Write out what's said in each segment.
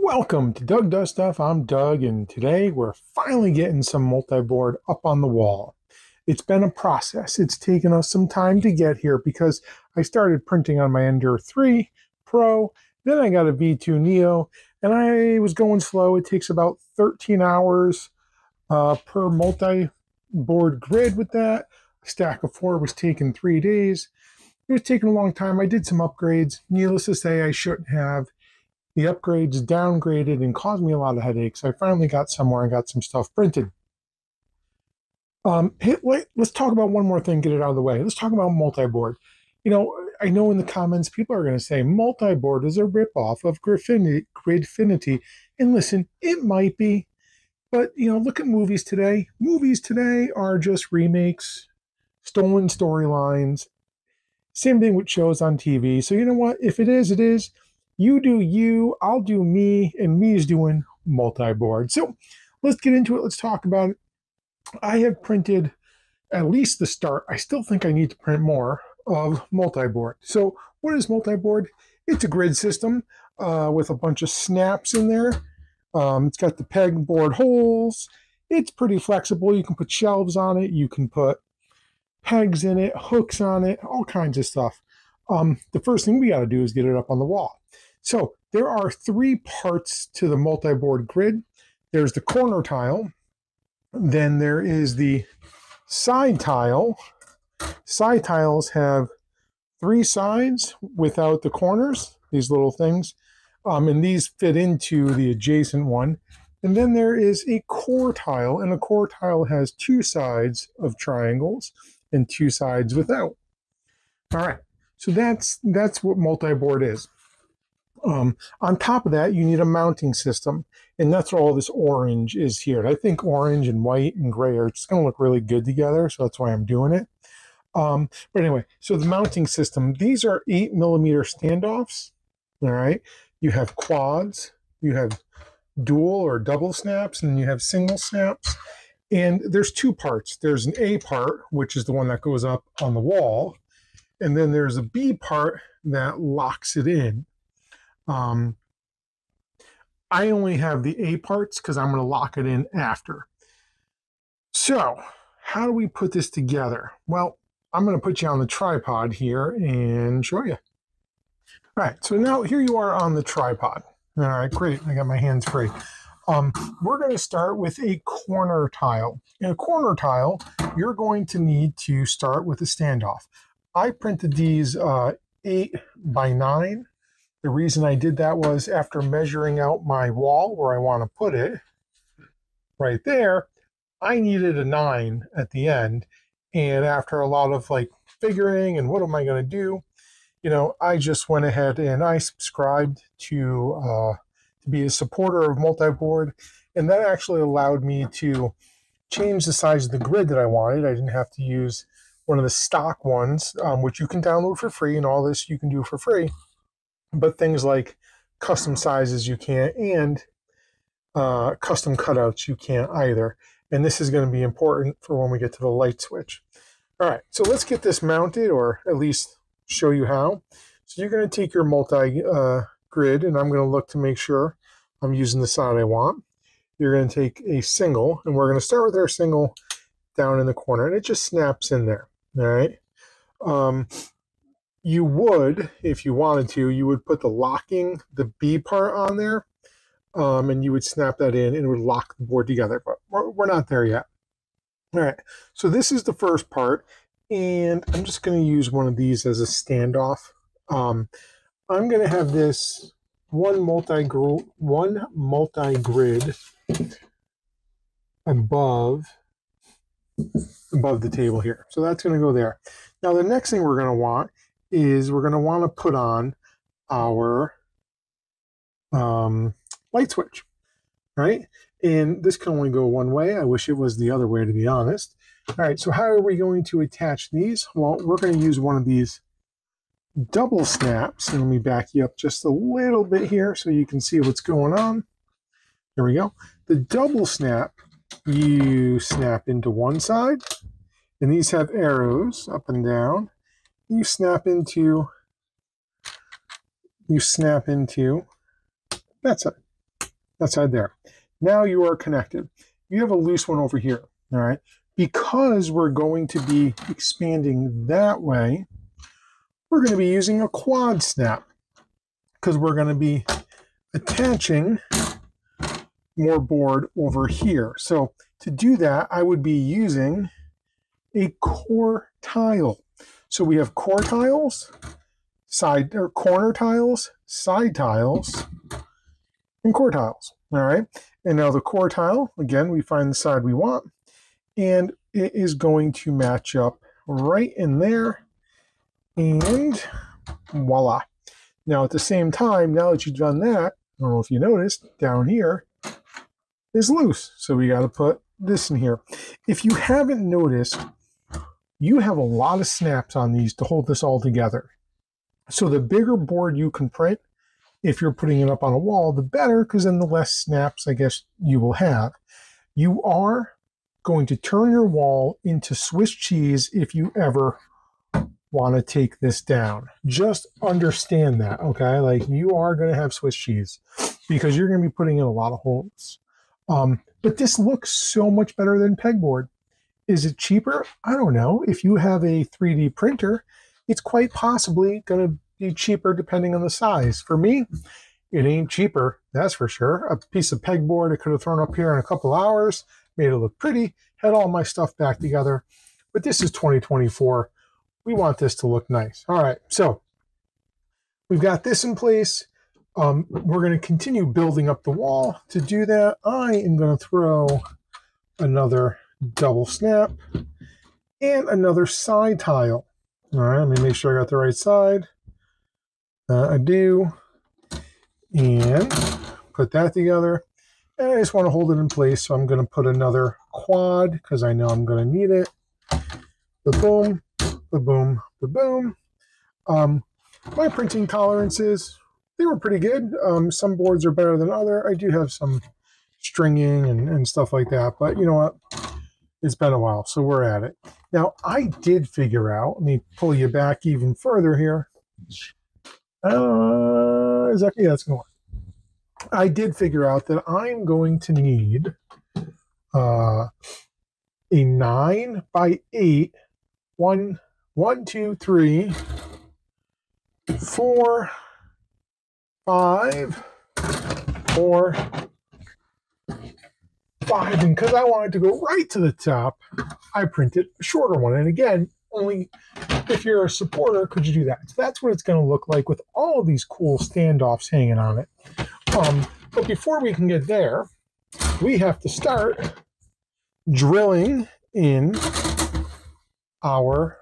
Welcome to Doug Does Stuff. I'm Doug, and today we're finally getting some multi-board up on the wall. It's been a process. It's taken us some time to get here because I started printing on my Ender 3 Pro, then I got a V2 Neo, and I was going slow. It takes about 13 hours uh, per multi-board grid with that. A stack of four was taking three days. It was taking a long time. I did some upgrades. Needless to say, I shouldn't have the upgrades downgraded and caused me a lot of headaches. I finally got somewhere and got some stuff printed. Um, wait, let's talk about one more thing, get it out of the way. Let's talk about multi-board. You know, I know in the comments people are going to say multi-board is a ripoff of Gridfinity. And listen, it might be, but you know, look at movies today. Movies today are just remakes, stolen storylines. Same thing with shows on TV. So you know what? If it is, it is you do you, I'll do me, and me is doing multi-board. So let's get into it. Let's talk about it. I have printed at least the start. I still think I need to print more of multi-board. So what is multi-board? It's a grid system uh, with a bunch of snaps in there. Um, it's got the pegboard holes. It's pretty flexible. You can put shelves on it. You can put pegs in it, hooks on it, all kinds of stuff. Um, the first thing we got to do is get it up on the wall. So there are three parts to the multi-board grid. There's the corner tile, then there is the side tile. Side tiles have three sides without the corners, these little things, um, and these fit into the adjacent one. And then there is a core tile, and a core tile has two sides of triangles and two sides without. All right, so that's that's what multi-board is. Um, on top of that, you need a mounting system, and that's all this orange is here. I think orange and white and gray are just going to look really good together, so that's why I'm doing it. Um, but anyway, so the mounting system, these are 8 millimeter standoffs, all right? You have quads, you have dual or double snaps, and you have single snaps. And there's two parts. There's an A part, which is the one that goes up on the wall, and then there's a B part that locks it in. Um, I only have the A parts because I'm going to lock it in after. So how do we put this together? Well, I'm going to put you on the tripod here and show you. All right, so now here you are on the tripod. All right, great. I got my hands free. Um, we're going to start with a corner tile. In a corner tile, you're going to need to start with a standoff. I printed these uh, 8 by 9 the reason I did that was after measuring out my wall where I want to put it, right there, I needed a nine at the end. And after a lot of like figuring and what am I going to do, you know, I just went ahead and I subscribed to uh, to be a supporter of multi-board, and that actually allowed me to change the size of the grid that I wanted. I didn't have to use one of the stock ones, um, which you can download for free, and all this you can do for free but things like custom sizes you can't and uh, custom cutouts you can't either. And this is going to be important for when we get to the light switch. All right, so let's get this mounted or at least show you how. So you're going to take your multi uh, grid and I'm going to look to make sure I'm using the side I want. You're going to take a single and we're going to start with our single down in the corner and it just snaps in there. All right. Um, you would, if you wanted to, you would put the locking, the B part on there, um, and you would snap that in and it would lock the board together. But we're, we're not there yet. All right, so this is the first part, and I'm just going to use one of these as a standoff. Um, I'm going to have this one multi one multi grid above above the table here. So that's going to go there. Now the next thing we're going to want is we're going to want to put on our um, light switch, right? And this can only go one way. I wish it was the other way, to be honest. All right, so how are we going to attach these? Well, we're going to use one of these double snaps. And let me back you up just a little bit here so you can see what's going on. There we go. The double snap, you snap into one side, and these have arrows up and down you snap into you snap into that's it that side there. Now you are connected. You have a loose one over here, all right? Because we're going to be expanding that way, we're going to be using a quad snap because we're going to be attaching more board over here. So to do that, I would be using a core tile. So we have core tiles, side or corner tiles, side tiles, and core tiles. All right. And now the core tile, again, we find the side we want, and it is going to match up right in there. And voila. Now at the same time, now that you've done that, I don't know if you noticed, down here is loose. So we got to put this in here. If you haven't noticed, you have a lot of snaps on these to hold this all together. So the bigger board you can print, if you're putting it up on a wall, the better, because then the less snaps, I guess, you will have. You are going to turn your wall into Swiss cheese if you ever want to take this down. Just understand that, okay? Like you are going to have Swiss cheese because you're going to be putting in a lot of holes. Um, but this looks so much better than pegboard. Is it cheaper? I don't know. If you have a 3D printer, it's quite possibly going to be cheaper depending on the size. For me, it ain't cheaper, that's for sure. A piece of pegboard I could have thrown up here in a couple hours, made it look pretty, had all my stuff back together. But this is 2024. We want this to look nice. All right, so we've got this in place. Um, we're going to continue building up the wall. To do that, I am going to throw another double snap and another side tile. All right, let me make sure I got the right side. Uh, I do. And put that together. And I just want to hold it in place, so I'm going to put another quad because I know I'm going to need it. The boom, the boom, the boom. Um, my printing tolerances they were pretty good. Um, some boards are better than other. I do have some stringing and, and stuff like that, but you know what? It's been a while, so we're at it. Now, I did figure out, let me pull you back even further here. Uh, is that, yeah, that's going to work. I did figure out that I'm going to need uh, a 9 by 8, one, one, two, three, four, five, four, five. And because I wanted to go right to the top, I printed a shorter one. And again, only if you're a supporter could you do that. So that's what it's going to look like with all of these cool standoffs hanging on it. Um, but before we can get there, we have to start drilling in our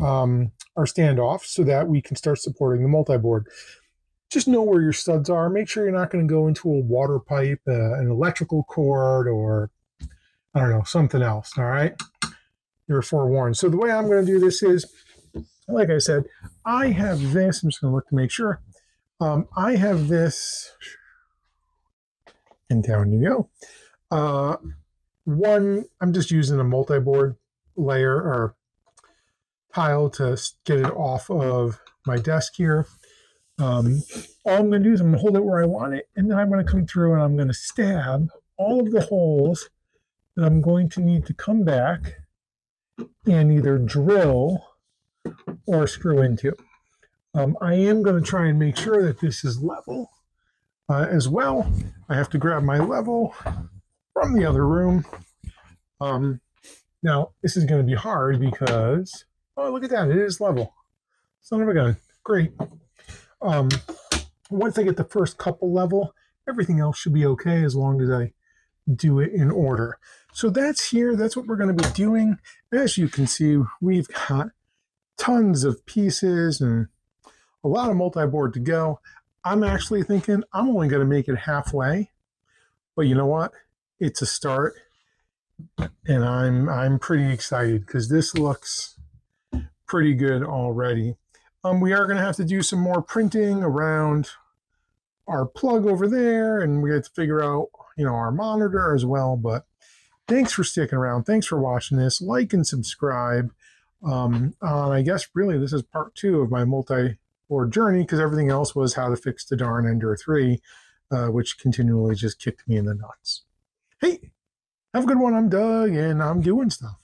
um, our standoff so that we can start supporting the multi-board just know where your studs are. Make sure you're not going to go into a water pipe, uh, an electrical cord, or I don't know, something else. All right. You're forewarned. So the way I'm going to do this is, like I said, I have this. I'm just going to look to make sure. Um, I have this, and down you go. Uh, one, I'm just using a multi-board layer or tile to get it off of my desk here. Um, all I'm going to do is I'm going to hold it where I want it, and then I'm going to come through and I'm going to stab all of the holes that I'm going to need to come back and either drill or screw into. Um, I am going to try and make sure that this is level uh, as well. I have to grab my level from the other room. Um, now, this is going to be hard because, oh, look at that. It is level. Son of a gun. Great. Um, once I get the first couple level, everything else should be okay as long as I do it in order. So that's here. That's what we're going to be doing. As you can see, we've got tons of pieces and a lot of multi-board to go. I'm actually thinking I'm only going to make it halfway. But you know what? It's a start. And I'm I'm pretty excited because this looks pretty good already. Um, we are going to have to do some more printing around our plug over there, and we have to figure out, you know, our monitor as well. But thanks for sticking around. Thanks for watching this. Like and subscribe. Um, uh, I guess really this is part two of my multi-board journey because everything else was how to fix the darn Ender 3. uh, which continually just kicked me in the nuts. Hey, have a good one. I'm Doug, and I'm doing stuff.